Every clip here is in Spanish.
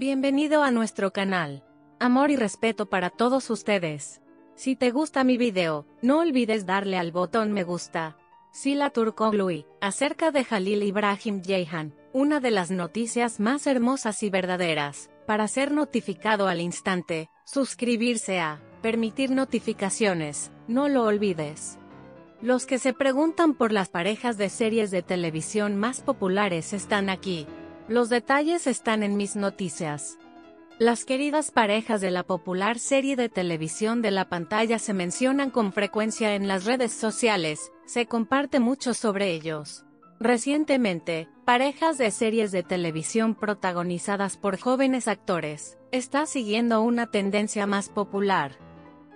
Bienvenido a nuestro canal. Amor y respeto para todos ustedes. Si te gusta mi video, no olvides darle al botón me gusta. Sila Turkoglu acerca de Jalil Ibrahim Jehan, una de las noticias más hermosas y verdaderas. Para ser notificado al instante, suscribirse a, permitir notificaciones, no lo olvides. Los que se preguntan por las parejas de series de televisión más populares están aquí. Los detalles están en mis noticias. Las queridas parejas de la popular serie de televisión de la pantalla se mencionan con frecuencia en las redes sociales, se comparte mucho sobre ellos. Recientemente, parejas de series de televisión protagonizadas por jóvenes actores, está siguiendo una tendencia más popular.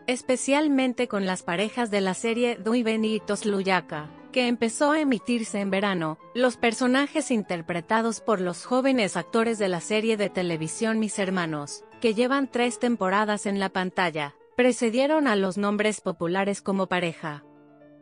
Especialmente con las parejas de la serie Dui Benitos Luyaka que empezó a emitirse en verano, los personajes interpretados por los jóvenes actores de la serie de televisión Mis Hermanos, que llevan tres temporadas en la pantalla, precedieron a los nombres populares como pareja.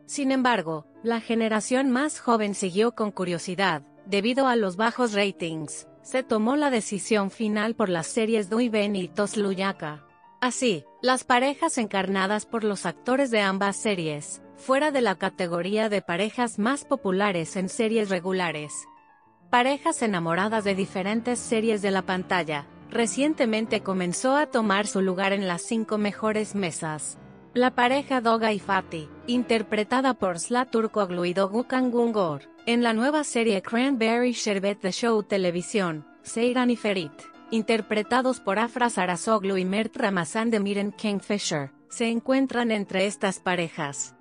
Sin embargo, la generación más joven siguió con curiosidad, debido a los bajos ratings, se tomó la decisión final por las series Dui Ben y Tosluyaka. Así, las parejas encarnadas por los actores de ambas series, fuera de la categoría de parejas más populares en series regulares. Parejas enamoradas de diferentes series de la pantalla, recientemente comenzó a tomar su lugar en las cinco mejores mesas. La pareja Doga y Fati, interpretada por Slaturkoglu y Dogu Kangungor, en la nueva serie Cranberry Sherbet de Show Televisión, Seiran y Ferit, interpretados por Afra Sarasoglu y Mert Ramazan de Miren Kingfisher, se encuentran entre estas parejas.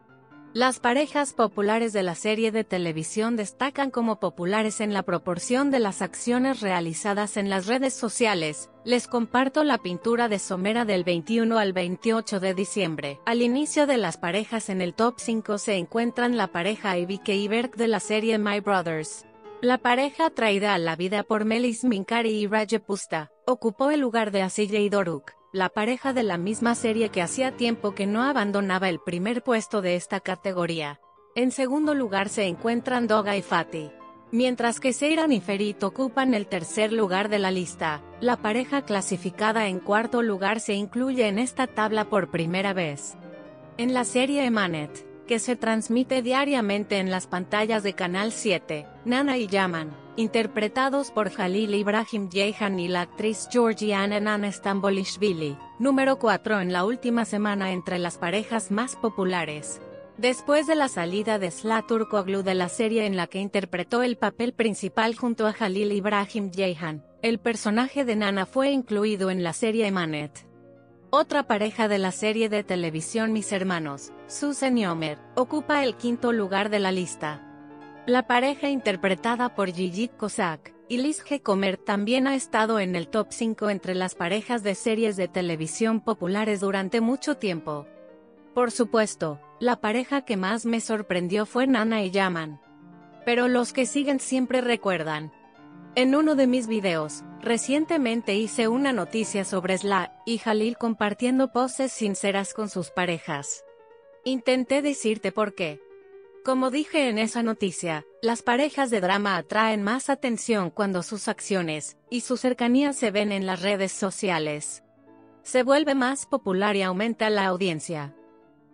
Las parejas populares de la serie de televisión destacan como populares en la proporción de las acciones realizadas en las redes sociales. Les comparto la pintura de Somera del 21 al 28 de diciembre. Al inicio de las parejas en el top 5 se encuentran la pareja Ivy y Berg de la serie My Brothers. La pareja traída a la vida por Melis Minkari y Rajepusta, ocupó el lugar de Asille y Doruk la pareja de la misma serie que hacía tiempo que no abandonaba el primer puesto de esta categoría. En segundo lugar se encuentran Doga y Fati. Mientras que Seiran y Ferit ocupan el tercer lugar de la lista, la pareja clasificada en cuarto lugar se incluye en esta tabla por primera vez. En la serie Emanet, que se transmite diariamente en las pantallas de Canal 7, Nana y Yaman, interpretados por Jalil Ibrahim Jehan y la actriz Georgiana Nana Stambolishvili, número 4 en la última semana entre las parejas más populares. Después de la salida de Slatur Koglu de la serie en la que interpretó el papel principal junto a Jalil Ibrahim Jehan, el personaje de Nana fue incluido en la serie Emanet. Otra pareja de la serie de televisión Mis Hermanos, Susan y Omer, ocupa el quinto lugar de la lista. La pareja interpretada por Gigi Kozak y Liz G. Comer también ha estado en el top 5 entre las parejas de series de televisión populares durante mucho tiempo. Por supuesto, la pareja que más me sorprendió fue Nana y Yaman. Pero los que siguen siempre recuerdan. En uno de mis videos, recientemente hice una noticia sobre Sla y Jalil compartiendo poses sinceras con sus parejas. Intenté decirte por qué, como dije en esa noticia, las parejas de drama atraen más atención cuando sus acciones y su cercanía se ven en las redes sociales. Se vuelve más popular y aumenta la audiencia.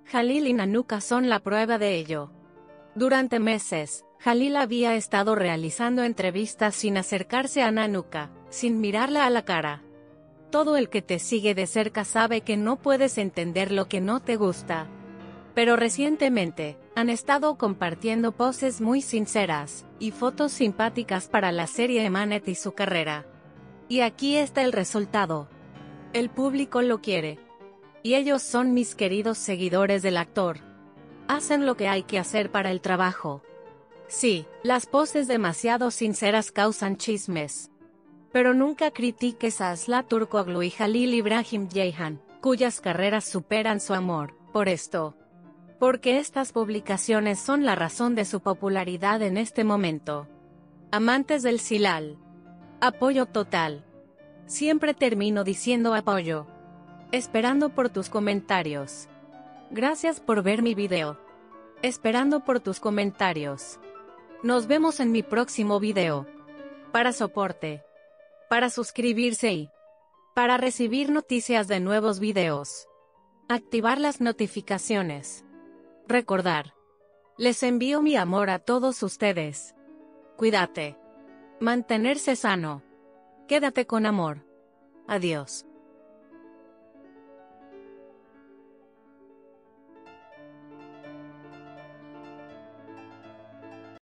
Jalil y Nanuka son la prueba de ello. Durante meses, Jalil había estado realizando entrevistas sin acercarse a Nanuka, sin mirarla a la cara. Todo el que te sigue de cerca sabe que no puedes entender lo que no te gusta, pero recientemente, han estado compartiendo poses muy sinceras y fotos simpáticas para la serie Emanet y su carrera. Y aquí está el resultado. El público lo quiere. Y ellos son mis queridos seguidores del actor. Hacen lo que hay que hacer para el trabajo. Sí, las poses demasiado sinceras causan chismes. Pero nunca critiques a Asla Turkoglu y Jalil Ibrahim Jehan, cuyas carreras superan su amor, por esto porque estas publicaciones son la razón de su popularidad en este momento. Amantes del Silal. Apoyo total. Siempre termino diciendo apoyo. Esperando por tus comentarios. Gracias por ver mi video. Esperando por tus comentarios. Nos vemos en mi próximo video. Para soporte. Para suscribirse y Para recibir noticias de nuevos videos. Activar las notificaciones. Recordar. Les envío mi amor a todos ustedes. Cuídate. Mantenerse sano. Quédate con amor. Adiós.